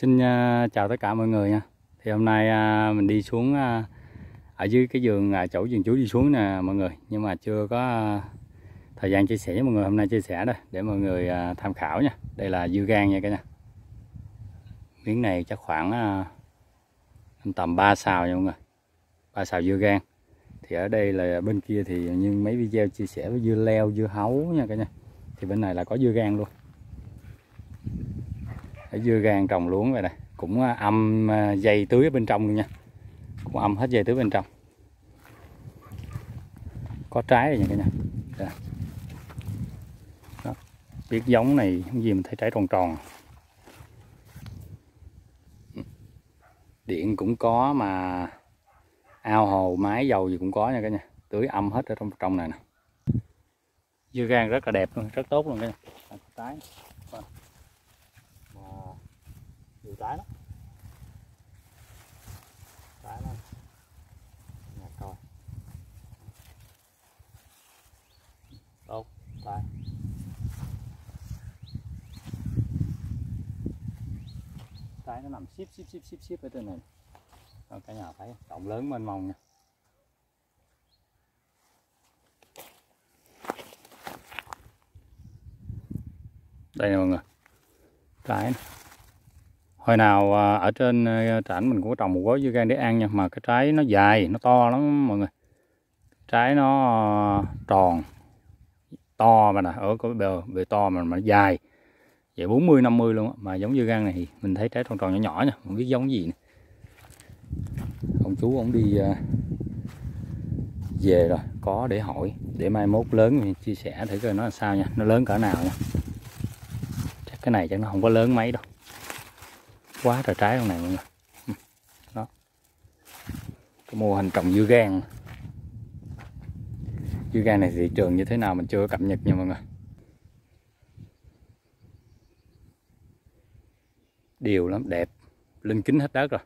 Xin à, chào tất cả mọi người nha. Thì hôm nay à, mình đi xuống à, ở dưới cái vườn à, chỗ vườn chú đi xuống nè mọi người, nhưng mà chưa có thời gian chia sẻ với mọi người. Hôm nay chia sẻ đây để mọi người tham khảo nha. Đây là dưa gan nha cả nhà. Miếng này chắc khoảng tầm 3 xào nha mọi người. 3 xào dưa gan. Thì ở đây là bên kia thì như mấy video chia sẻ với dưa leo, dưa hấu nha cả nhà. Thì bên này là có dưa gan luôn ở dưa gan trồng luống vậy này cũng à, âm à, dây tưới bên trong luôn nha. Cũng âm hết dây tưới bên trong. Có trái rồi nha cả nhà. Dạ. Đó. biết giống này không gì mình thấy trái tròn tròn. Điện cũng có mà ao hồ máy dầu gì cũng có nha cả nhà. Tưới âm hết ở trong trong này nè. Dưa gan rất là đẹp luôn rất tốt luôn cả nhà. À, trái trái nó trái nó nhà coi. Tốt trái trái nó nằm xíp xíp xíp xíp xíp ở trên này. Rồi cả nhà thấy rộng lớn mênh mông nha. Đây nè mọi người. Trái này hồi nào à, ở trên à, trảnh mình cũng có trồng một gói dưa gan để ăn nha, mà cái trái nó dài, nó to lắm, mọi người. Trái nó à, tròn, to mà nè, ở cái bề bề to mà mà dài vậy 40 50 luôn á. mà giống dưa gan này thì mình thấy trái tròn tròn nhỏ nhỏ nha, không biết giống gì nè ông chú ông đi về rồi, có để hỏi, để mai mốt lớn thì chia sẻ thử coi nó là sao nha, nó lớn cỡ nào nha. Chắc cái này chắc nó không có lớn mấy đâu quá trời trái con này mọi người. Đó. Cái mô hình trồng dưa gan. Dưa gan này thị trường như thế nào mình chưa có cập nhật nha mọi người. Đều lắm, đẹp. Linh kính hết đất rồi.